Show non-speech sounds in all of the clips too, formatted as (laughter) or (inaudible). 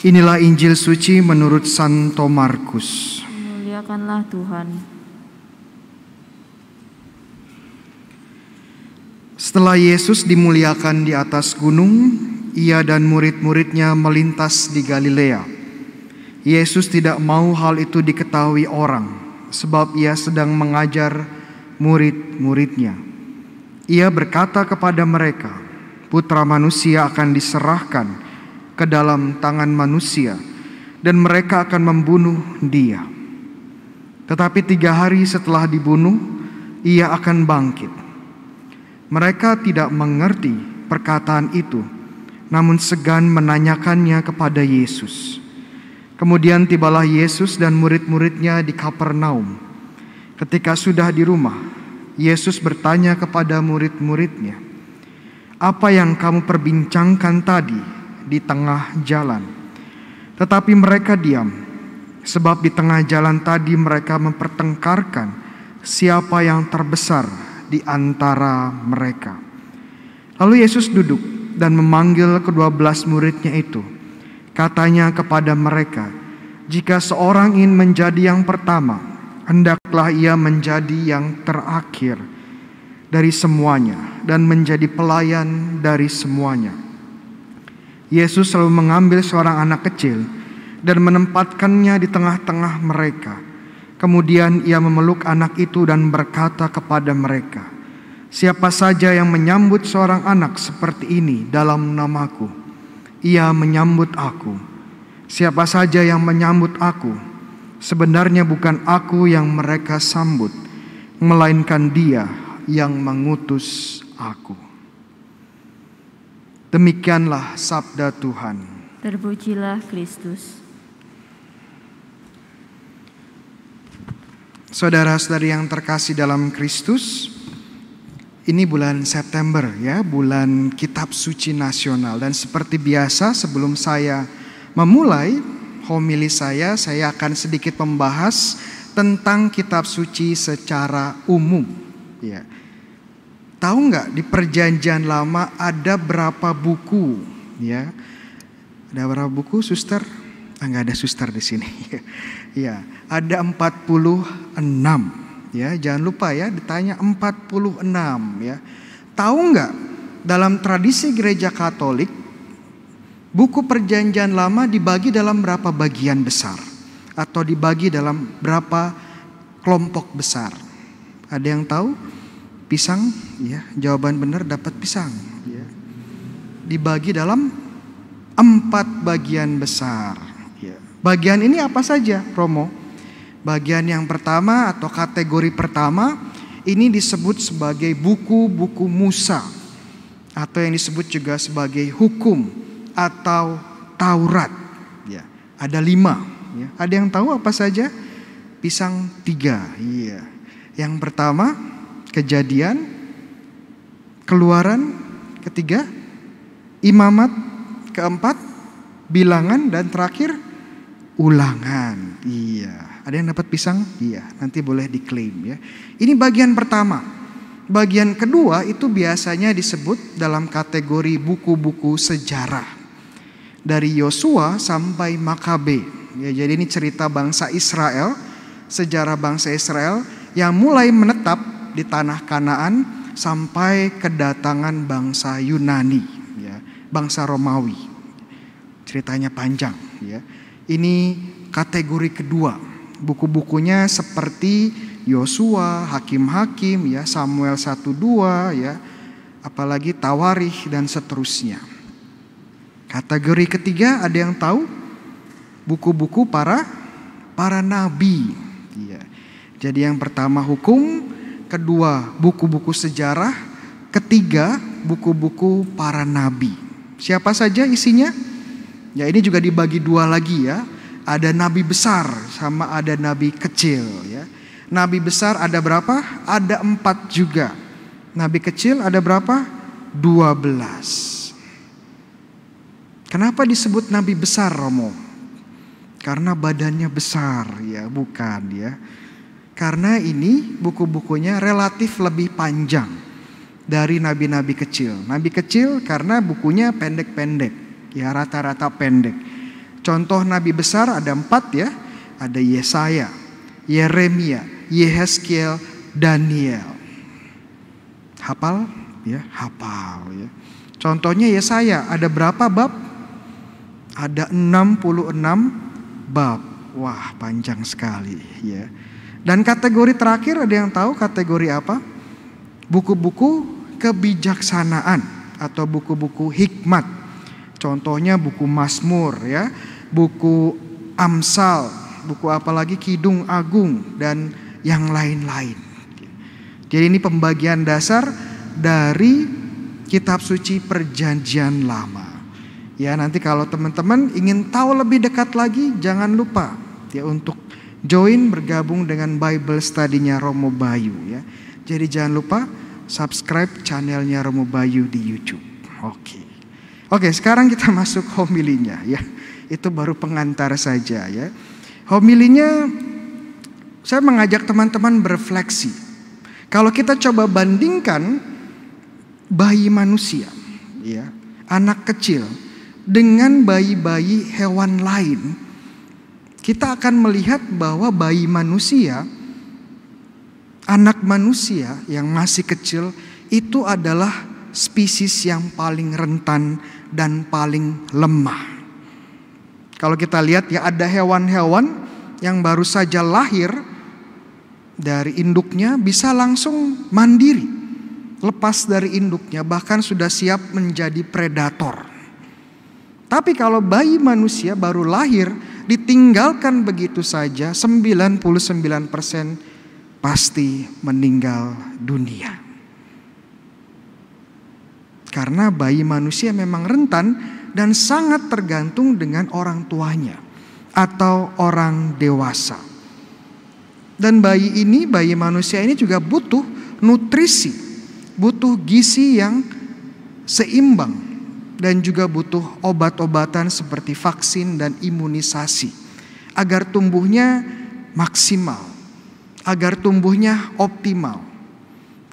Inilah Injil suci menurut Santo Markus. Muliakanlah Tuhan. Setelah Yesus dimuliakan di atas gunung, ia dan murid-muridnya melintas di Galilea. Yesus tidak mau hal itu diketahui orang, sebab ia sedang mengajar murid-muridnya. Ia berkata kepada mereka, "Putra Manusia akan diserahkan." Ke dalam tangan manusia, dan mereka akan membunuh Dia. Tetapi tiga hari setelah dibunuh, Ia akan bangkit. Mereka tidak mengerti perkataan itu, namun segan menanyakannya kepada Yesus. Kemudian tibalah Yesus dan murid-muridnya di Kapernaum. Ketika sudah di rumah, Yesus bertanya kepada murid-muridnya, "Apa yang kamu perbincangkan tadi?" Di tengah jalan. Tetapi mereka diam, sebab di tengah jalan tadi mereka mempertengkarkan siapa yang terbesar di antara mereka. Lalu Yesus duduk dan memanggil kedua belas muridnya itu. Katanya kepada mereka, jika seorang ingin menjadi yang pertama, hendaklah ia menjadi yang terakhir dari semuanya dan menjadi pelayan dari semuanya. Yesus selalu mengambil seorang anak kecil dan menempatkannya di tengah-tengah mereka. Kemudian ia memeluk anak itu dan berkata kepada mereka, "Siapa saja yang menyambut seorang anak seperti ini dalam namaku, ia menyambut aku. Siapa saja yang menyambut aku, sebenarnya bukan aku yang mereka sambut, melainkan Dia yang mengutus aku." Demikianlah sabda Tuhan. Terpujilah Kristus. Saudara-saudari yang terkasih dalam Kristus, ini bulan September ya, bulan Kitab Suci Nasional dan seperti biasa sebelum saya memulai homili saya, saya akan sedikit membahas tentang Kitab Suci secara umum ya. Tahu nggak di Perjanjian Lama ada berapa buku ya? Ada berapa buku, suster? Ah, ada suster di sini. (laughs) ya, ada 46 ya. Jangan lupa ya, ditanya 46 ya. Tahu nggak dalam tradisi gereja Katolik buku Perjanjian Lama dibagi dalam berapa bagian besar atau dibagi dalam berapa kelompok besar? Ada yang tahu? Pisang, ya, jawaban benar dapat pisang. Ya. Dibagi dalam empat bagian besar. Ya. Bagian ini apa saja, Romo? Bagian yang pertama atau kategori pertama ini disebut sebagai buku-buku Musa atau yang disebut juga sebagai hukum atau Taurat. Ya, ada lima. Ya. Ada yang tahu apa saja? Pisang tiga. Iya. Yang pertama kejadian, keluaran ketiga, imamat keempat, bilangan dan terakhir ulangan. Iya, ada yang dapat pisang? Iya, nanti boleh diklaim ya. Ini bagian pertama. Bagian kedua itu biasanya disebut dalam kategori buku-buku sejarah. Dari Yosua sampai Makabe. Ya, jadi ini cerita bangsa Israel, sejarah bangsa Israel yang mulai menetap di tanah Kanaan sampai kedatangan bangsa Yunani, ya, bangsa Romawi. Ceritanya panjang, ya. Ini kategori kedua. Buku-bukunya seperti Yosua, Hakim-hakim, ya, Samuel 1-2, ya, apalagi Tawarikh dan seterusnya. Kategori ketiga ada yang tahu? Buku-buku para para nabi. Ya. Jadi yang pertama hukum, kedua buku-buku sejarah, ketiga buku-buku para nabi. Siapa saja isinya? Ya ini juga dibagi dua lagi ya. Ada nabi besar sama ada nabi kecil ya. Nabi besar ada berapa? Ada empat juga. Nabi kecil ada berapa? Dua belas. Kenapa disebut nabi besar Romo? Karena badannya besar ya, bukan ya. Karena ini buku-bukunya relatif lebih panjang dari nabi-nabi kecil. Nabi kecil karena bukunya pendek-pendek, ya rata-rata pendek. Contoh nabi besar ada empat ya. Ada Yesaya, Yeremia, Yehezkiel, Daniel. Hafal? Ya, hafal ya. Contohnya Yesaya, ada berapa bab? Ada 66 bab. Wah, panjang sekali ya. Dan kategori terakhir ada yang tahu kategori apa? Buku-buku kebijaksanaan atau buku-buku hikmat. Contohnya buku Mazmur ya, buku Amsal, buku apalagi Kidung Agung dan yang lain-lain. Jadi ini pembagian dasar dari kitab suci perjanjian lama. Ya nanti kalau teman-teman ingin tahu lebih dekat lagi jangan lupa ya untuk join bergabung dengan Bible study-nya Romo Bayu ya. Jadi jangan lupa subscribe channelnya Romo Bayu di YouTube. Oke. Oke, sekarang kita (laughs) masuk homilinya ya. Itu baru pengantar saja ya. Homilinya saya mengajak teman-teman berefleksi. Kalau kita coba bandingkan bayi manusia, ya, anak kecil dengan bayi-bayi hewan lain, kita akan melihat bahwa bayi manusia, anak manusia yang masih kecil itu adalah spesies yang paling rentan dan paling lemah. Kalau kita lihat ya ada hewan-hewan yang baru saja lahir dari induknya bisa langsung mandiri, lepas dari induknya bahkan sudah siap menjadi predator. Tapi kalau bayi manusia baru lahir ditinggalkan begitu saja 99% pasti meninggal dunia. Karena bayi manusia memang rentan dan sangat tergantung dengan orang tuanya atau orang dewasa. Dan bayi ini, bayi manusia ini juga butuh nutrisi, butuh gizi yang seimbang dan juga butuh obat-obatan seperti vaksin dan imunisasi agar tumbuhnya maksimal, agar tumbuhnya optimal.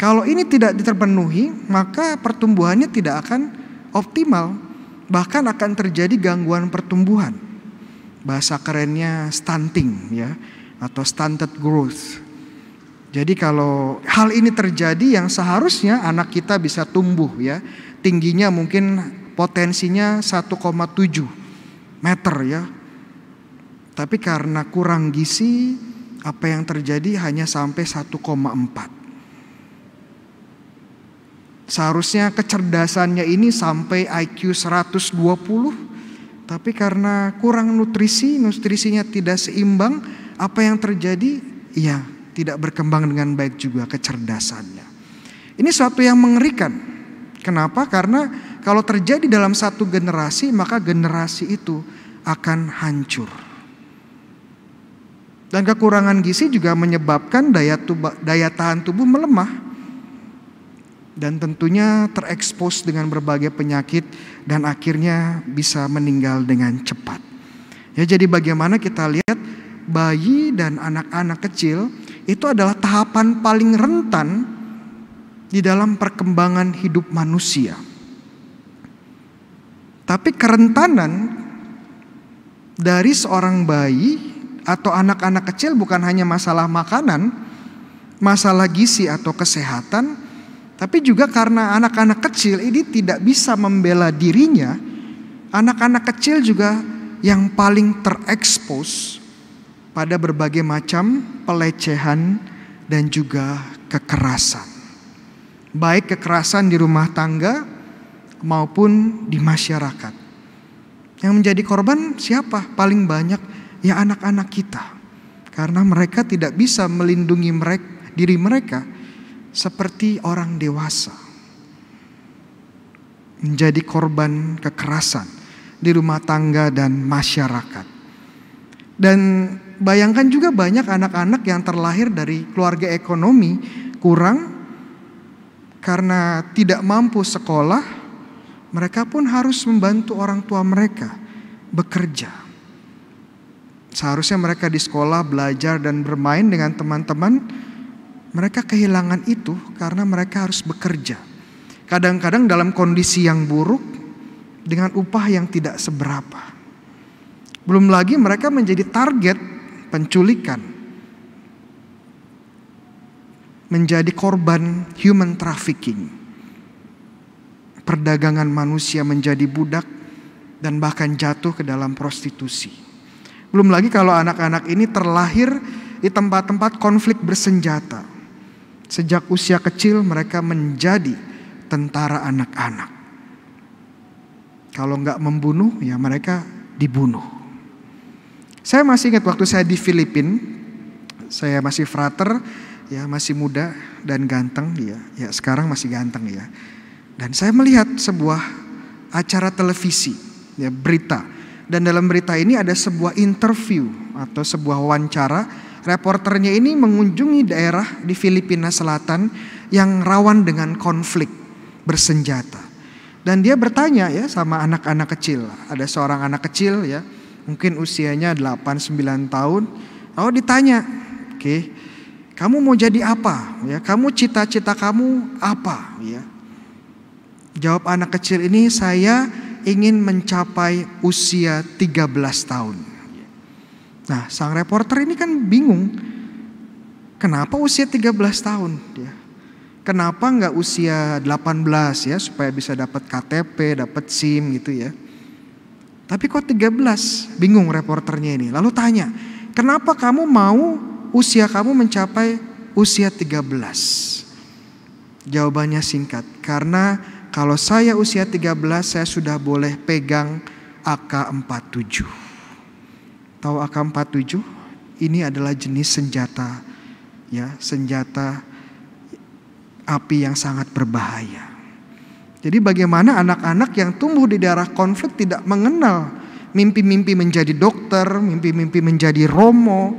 Kalau ini tidak terpenuhi, maka pertumbuhannya tidak akan optimal, bahkan akan terjadi gangguan pertumbuhan. Bahasa kerennya stunting ya atau stunted growth. Jadi kalau hal ini terjadi yang seharusnya anak kita bisa tumbuh ya, tingginya mungkin potensinya 1,7 meter ya. Tapi karena kurang gizi, apa yang terjadi hanya sampai 1,4. Seharusnya kecerdasannya ini sampai IQ 120, tapi karena kurang nutrisi, nutrisinya tidak seimbang, apa yang terjadi? Ya, tidak berkembang dengan baik juga kecerdasannya. Ini suatu yang mengerikan. Kenapa? Karena kalau terjadi dalam satu generasi, maka generasi itu akan hancur. Dan kekurangan gizi juga menyebabkan daya, tuba, daya tahan tubuh melemah. Dan tentunya terekspos dengan berbagai penyakit dan akhirnya bisa meninggal dengan cepat. Ya jadi bagaimana kita lihat bayi dan anak-anak kecil itu adalah tahapan paling rentan di dalam perkembangan hidup manusia. Tapi kerentanan dari seorang bayi atau anak-anak kecil bukan hanya masalah makanan, masalah gizi atau kesehatan, tapi juga karena anak-anak kecil ini tidak bisa membela dirinya, anak-anak kecil juga yang paling terekspos pada berbagai macam pelecehan dan juga kekerasan. Baik kekerasan di rumah tangga maupun di masyarakat. Yang menjadi korban siapa? Paling banyak ya anak-anak kita. Karena mereka tidak bisa melindungi mereka, diri mereka seperti orang dewasa. Menjadi korban kekerasan di rumah tangga dan masyarakat. Dan bayangkan juga banyak anak-anak yang terlahir dari keluarga ekonomi kurang karena tidak mampu sekolah mereka pun harus membantu orang tua mereka bekerja. Seharusnya mereka di sekolah belajar dan bermain dengan teman-teman. Mereka kehilangan itu karena mereka harus bekerja. Kadang-kadang dalam kondisi yang buruk dengan upah yang tidak seberapa. Belum lagi mereka menjadi target penculikan. Menjadi korban human trafficking. Perdagangan manusia menjadi budak dan bahkan jatuh ke dalam prostitusi. Belum lagi kalau anak-anak ini terlahir di tempat-tempat konflik bersenjata. Sejak usia kecil mereka menjadi tentara anak-anak. Kalau nggak membunuh ya mereka dibunuh. Saya masih ingat waktu saya di Filipina, saya masih frater, ya masih muda dan ganteng ya. Ya sekarang masih ganteng ya. Dan saya melihat sebuah acara televisi, ya berita. Dan dalam berita ini ada sebuah interview atau sebuah wawancara. Reporternya ini mengunjungi daerah di Filipina Selatan yang rawan dengan konflik bersenjata. Dan dia bertanya ya sama anak-anak kecil. Ada seorang anak kecil ya mungkin usianya 8-9 tahun. Lalu ditanya, oke, okay, kamu mau jadi apa? Ya, kamu cita-cita kamu apa? Ya. Jawab anak kecil ini, saya ingin mencapai usia 13 tahun. Nah, sang reporter ini kan bingung. Kenapa usia 13 tahun? Ya. Kenapa nggak usia 18 ya supaya bisa dapat KTP, dapat SIM gitu ya. Tapi kok 13? Bingung reporternya ini. Lalu tanya, kenapa kamu mau usia kamu mencapai usia 13? Jawabannya singkat, karena kalau saya usia 13 saya sudah boleh pegang AK-47. Tahu AK-47? Ini adalah jenis senjata ya, senjata api yang sangat berbahaya. Jadi bagaimana anak-anak yang tumbuh di daerah konflik tidak mengenal mimpi-mimpi menjadi dokter, mimpi-mimpi menjadi romo,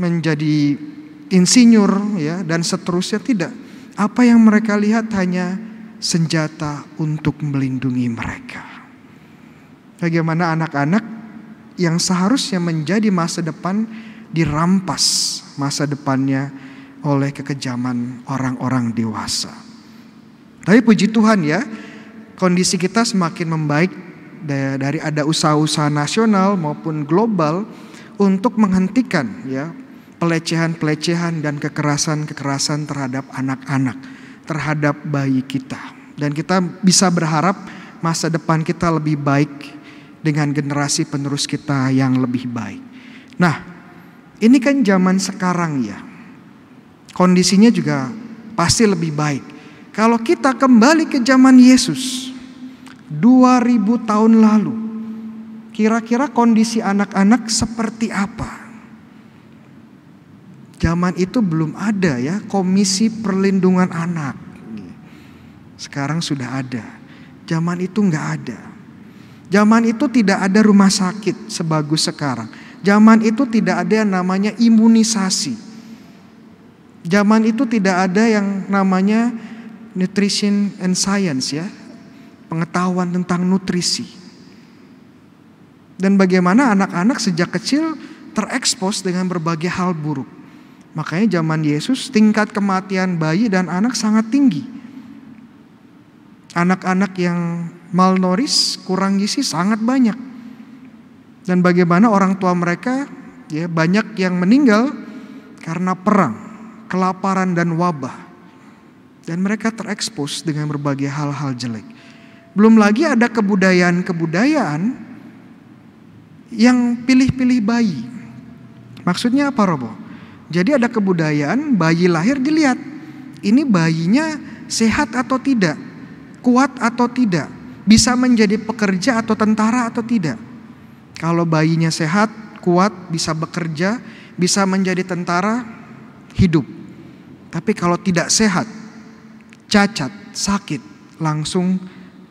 menjadi insinyur ya dan seterusnya tidak. Apa yang mereka lihat hanya senjata untuk melindungi mereka. Bagaimana anak-anak yang seharusnya menjadi masa depan dirampas masa depannya oleh kekejaman orang-orang dewasa. Tapi puji Tuhan ya, kondisi kita semakin membaik dari ada usaha-usaha nasional maupun global untuk menghentikan ya pelecehan-pelecehan dan kekerasan-kekerasan terhadap anak-anak, terhadap bayi kita. Dan kita bisa berharap masa depan kita lebih baik dengan generasi penerus kita yang lebih baik. Nah, ini kan zaman sekarang ya. Kondisinya juga pasti lebih baik. Kalau kita kembali ke zaman Yesus 2000 tahun lalu, kira-kira kondisi anak-anak seperti apa? Zaman itu belum ada ya komisi perlindungan anak. Sekarang sudah ada. Zaman itu nggak ada. Zaman itu tidak ada rumah sakit sebagus sekarang. Zaman itu tidak ada yang namanya imunisasi. Zaman itu tidak ada yang namanya nutrition and science ya, pengetahuan tentang nutrisi. Dan bagaimana anak-anak sejak kecil terekspos dengan berbagai hal buruk. Makanya zaman Yesus tingkat kematian bayi dan anak sangat tinggi. Anak-anak yang malnoris, kurang gizi sangat banyak. Dan bagaimana orang tua mereka ya banyak yang meninggal karena perang, kelaparan dan wabah. Dan mereka terekspos dengan berbagai hal-hal jelek. Belum lagi ada kebudayaan-kebudayaan yang pilih-pilih bayi. Maksudnya apa Robo? Jadi ada kebudayaan bayi lahir dilihat. Ini bayinya sehat atau tidak? Kuat atau tidak? Bisa menjadi pekerja atau tentara atau tidak? Kalau bayinya sehat, kuat, bisa bekerja, bisa menjadi tentara, hidup. Tapi kalau tidak sehat, cacat, sakit, langsung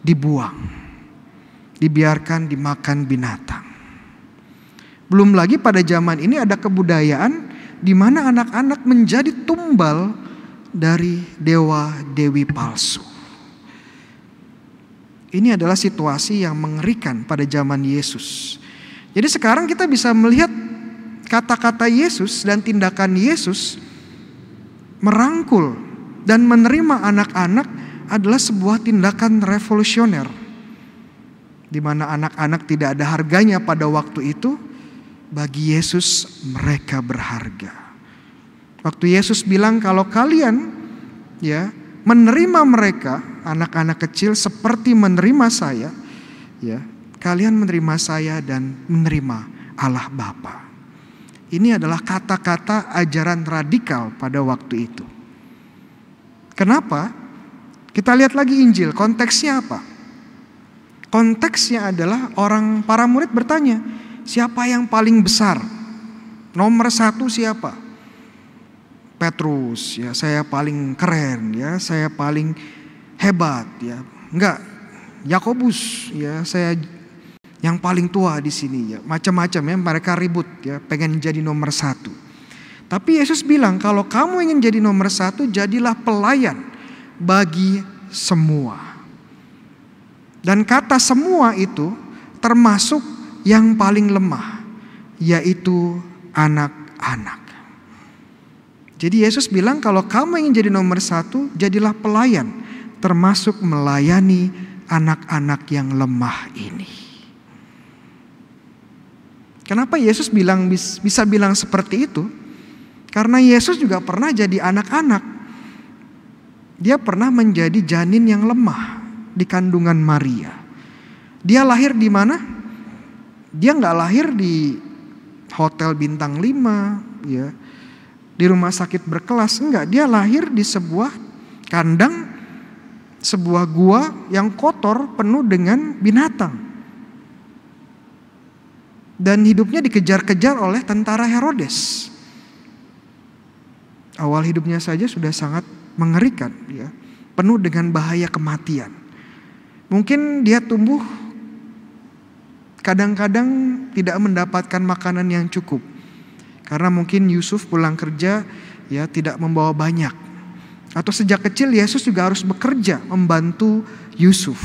dibuang. Dibiarkan dimakan binatang. Belum lagi pada zaman ini ada kebudayaan di mana anak-anak menjadi tumbal dari dewa-dewi palsu. Ini adalah situasi yang mengerikan pada zaman Yesus. Jadi sekarang kita bisa melihat kata-kata Yesus dan tindakan Yesus merangkul dan menerima anak-anak adalah sebuah tindakan revolusioner. di mana anak-anak tidak ada harganya pada waktu itu, bagi Yesus mereka berharga. Waktu Yesus bilang kalau kalian ya menerima mereka anak-anak kecil seperti menerima saya, ya kalian menerima saya dan menerima Allah Bapa. Ini adalah kata-kata ajaran radikal pada waktu itu. Kenapa? Kita lihat lagi Injil, konteksnya apa? Konteksnya adalah orang para murid bertanya, siapa yang paling besar? Nomor satu siapa? Petrus, ya saya paling keren, ya saya paling hebat, ya enggak. Yakobus, ya saya yang paling tua di sini, ya macam-macam ya mereka ribut, ya pengen jadi nomor satu. Tapi Yesus bilang kalau kamu ingin jadi nomor satu, jadilah pelayan bagi semua. Dan kata semua itu termasuk yang paling lemah, yaitu anak-anak. Jadi Yesus bilang kalau kamu ingin jadi nomor satu, jadilah pelayan, termasuk melayani anak-anak yang lemah ini. Kenapa Yesus bilang bisa bilang seperti itu? Karena Yesus juga pernah jadi anak-anak. Dia pernah menjadi janin yang lemah di kandungan Maria. Dia lahir di mana? Dia nggak lahir di hotel bintang 5, ya, di rumah sakit berkelas, enggak. Dia lahir di sebuah kandang, sebuah gua yang kotor penuh dengan binatang. Dan hidupnya dikejar-kejar oleh tentara Herodes. Awal hidupnya saja sudah sangat mengerikan, ya, penuh dengan bahaya kematian. Mungkin dia tumbuh kadang-kadang tidak mendapatkan makanan yang cukup. Karena mungkin Yusuf pulang kerja ya tidak membawa banyak. Atau sejak kecil Yesus juga harus bekerja membantu Yusuf.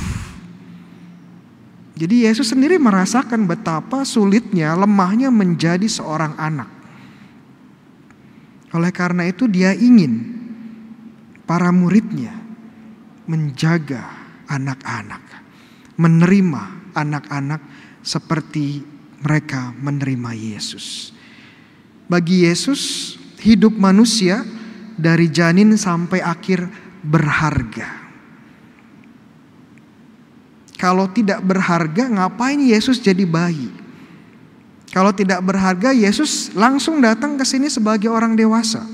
Jadi Yesus sendiri merasakan betapa sulitnya, lemahnya menjadi seorang anak. Oleh karena itu dia ingin para muridnya menjaga anak-anak, menerima anak-anak seperti mereka menerima Yesus. Bagi Yesus, hidup manusia dari janin sampai akhir berharga. Kalau tidak berharga, ngapain Yesus jadi bayi? Kalau tidak berharga, Yesus langsung datang ke sini sebagai orang dewasa.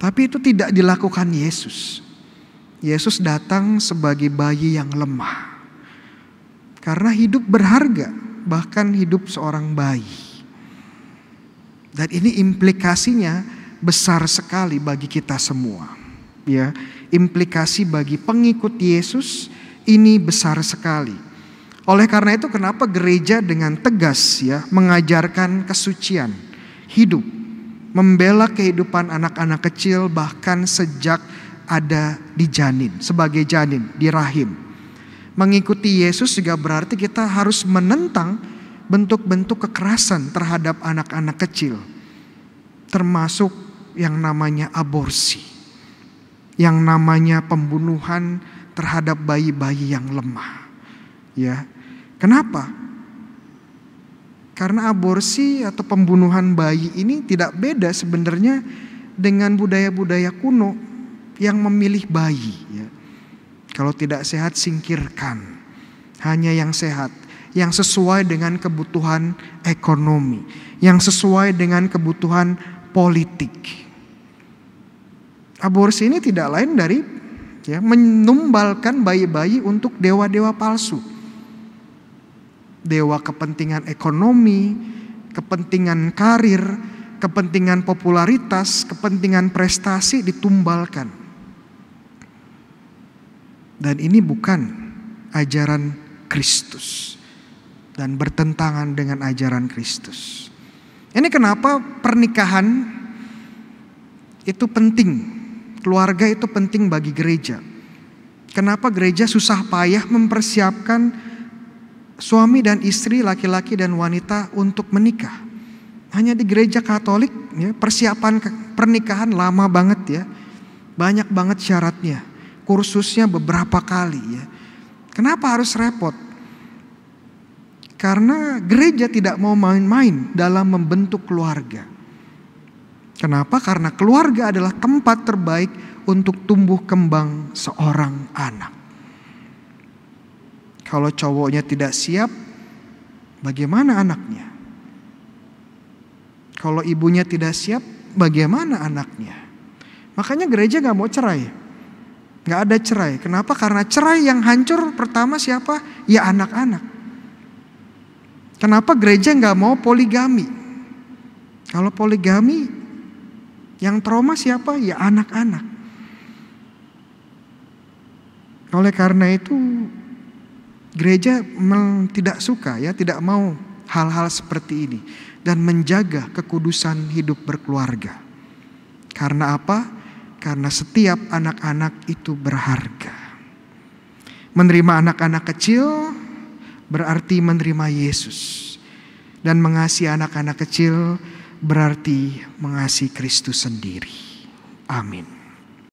Tapi itu tidak dilakukan Yesus. Yesus datang sebagai bayi yang lemah. Karena hidup berharga, bahkan hidup seorang bayi. Dan ini implikasinya besar sekali bagi kita semua. Ya, implikasi bagi pengikut Yesus ini besar sekali. Oleh karena itu kenapa gereja dengan tegas ya mengajarkan kesucian hidup, membela kehidupan anak-anak kecil bahkan sejak ada di janin, sebagai janin di rahim. Mengikuti Yesus juga berarti kita harus menentang bentuk-bentuk kekerasan terhadap anak-anak kecil. Termasuk yang namanya aborsi. Yang namanya pembunuhan terhadap bayi-bayi yang lemah. Ya. Kenapa? Karena aborsi atau pembunuhan bayi ini tidak beda sebenarnya dengan budaya-budaya kuno yang memilih bayi. Ya. Kalau tidak sehat singkirkan. Hanya yang sehat, yang sesuai dengan kebutuhan ekonomi, yang sesuai dengan kebutuhan politik. Aborsi ini tidak lain dari ya, menumbalkan bayi-bayi untuk dewa-dewa palsu. Dewa kepentingan ekonomi, kepentingan karir, kepentingan popularitas, kepentingan prestasi ditumbalkan. Dan ini bukan ajaran Kristus dan bertentangan dengan ajaran Kristus. Ini kenapa pernikahan itu penting. Keluarga itu penting bagi gereja. Kenapa gereja susah payah mempersiapkan suami dan istri, laki-laki dan wanita untuk menikah? Hanya di gereja Katolik ya, persiapan pernikahan lama banget ya. Banyak banget syaratnya kursusnya beberapa kali ya. Kenapa harus repot? Karena gereja tidak mau main-main dalam membentuk keluarga. Kenapa? Karena keluarga adalah tempat terbaik untuk tumbuh kembang seorang anak. Kalau cowoknya tidak siap, bagaimana anaknya? Kalau ibunya tidak siap, bagaimana anaknya? Makanya gereja gak mau cerai. Gak ada cerai. Kenapa? Karena cerai yang hancur pertama siapa? Ya anak-anak. Kenapa gereja gak mau poligami? Kalau poligami yang trauma siapa? Ya anak-anak. Oleh karena itu gereja tidak suka ya, tidak mau hal-hal seperti ini dan menjaga kekudusan hidup berkeluarga. Karena apa? Karena setiap anak-anak itu berharga. Menerima anak-anak kecil berarti menerima Yesus. Dan mengasihi anak-anak kecil berarti mengasihi Kristus sendiri. Amin.